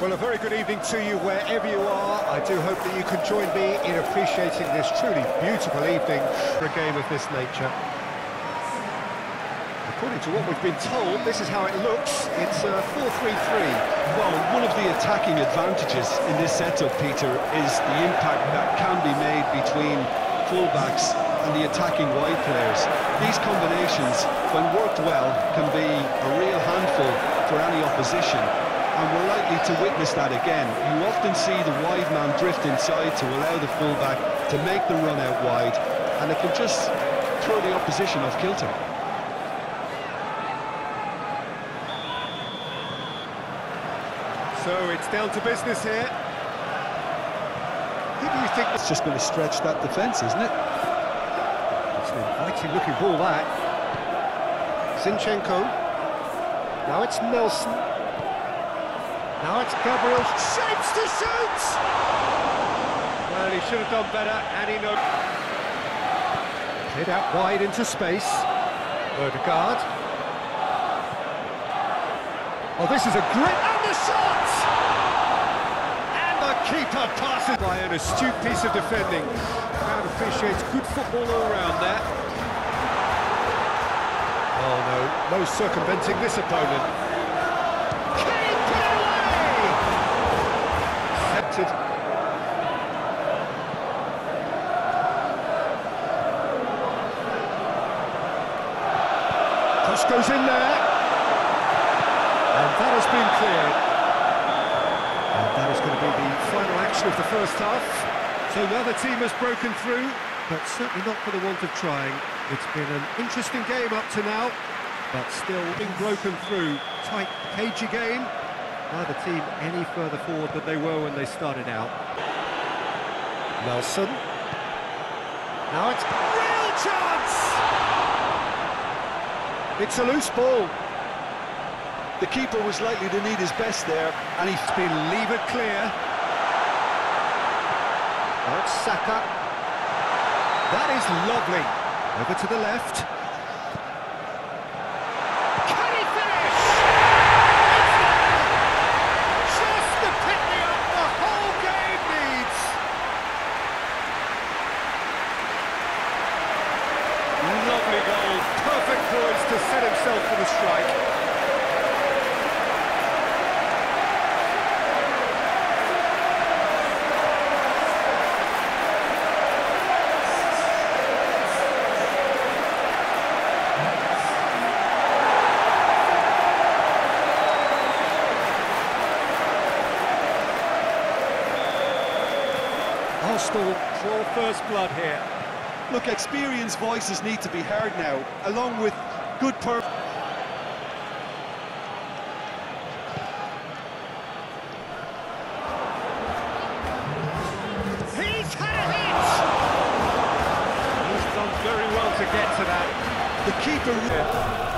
Well, a very good evening to you wherever you are. I do hope that you can join me in appreciating this truly beautiful evening for a game of this nature. According to what we've been told, this is how it looks. It's uh, a 4-3-3. Well, one of the attacking advantages in this setup, Peter, is the impact that can be made between fullbacks and the attacking wide players. These combinations, when worked well, can be a real handful for any opposition and we're likely to witness that again. You often see the wide man drift inside to allow the fullback to make the run out wide, and it can just throw the opposition off kilter. So it's down to business here. Who do you think... It's just going to stretch that defence, isn't it? It's an inviting looking ball, that. Zinchenko. Now it's Nelson. Now it's Gabriel. Shapes to shoot! Well, he should have done better, and he knows. Hit out wide into space. Odegaard. Oh, this is a great... And the shot! And the keeper passes by an astute piece of defending. Crowd appreciates good football all around there. Oh, no, no circumventing this opponent. Accepted. Cross goes in there. And that has been cleared. And that is going to be the final action of the first half. So the other team has broken through, but certainly not for the want of trying. It's been an interesting game up to now, but still being broken through. Tight, cagey game. Neither team any further forward than they were when they started out. Nelson. Now it's a real chance! It's a loose ball. The keeper was likely to need his best there, and he's been levered clear. Now it's Saka. That is lovely. Over to the left. Can he finish? It's just the pick-me-up the whole game needs. Lovely goal. Perfect poise to set himself strike. Arsenal draw first blood here. Look, experienced voices need to be heard now, along with good per... keeper...